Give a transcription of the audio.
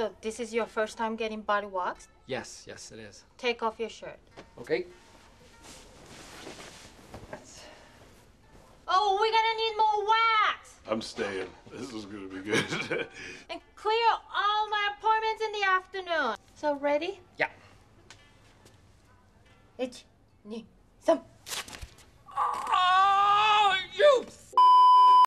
So this is your first time getting body waxed? Yes, yes, it is. Take off your shirt. Okay. Oh, we're gonna need more wax! I'm staying. This is gonna be good. And clear all my appointments in the afternoon. So ready? Yeah. One, two, three,